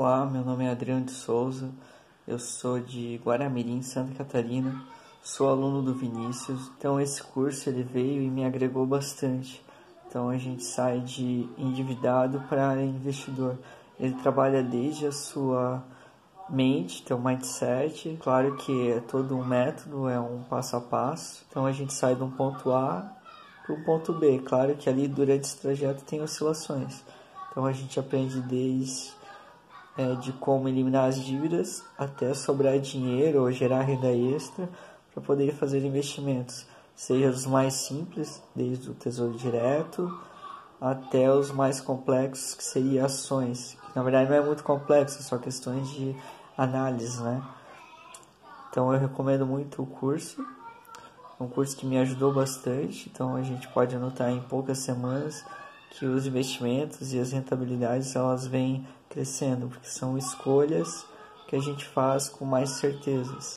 Olá, meu nome é Adriano de Souza, eu sou de Guaramirim, Santa Catarina, sou aluno do Vinícius, então esse curso ele veio e me agregou bastante. Então a gente sai de endividado para investidor. Ele trabalha desde a sua mente, teu mindset. Claro que é todo um método, é um passo a passo. Então a gente sai de um ponto A para um ponto B. Claro que ali durante esse trajeto tem oscilações. Então a gente aprende desde é, de como eliminar as dívidas até sobrar dinheiro ou gerar renda extra para poder fazer investimentos, seja os mais simples, desde o tesouro direto até os mais complexos, que seriam ações, que na verdade não é muito complexo, é só questões de análise, né? Então eu recomendo muito o curso, um curso que me ajudou bastante, então a gente pode anotar em poucas semanas que os investimentos e as rentabilidades elas vêm crescendo, porque são escolhas que a gente faz com mais certezas.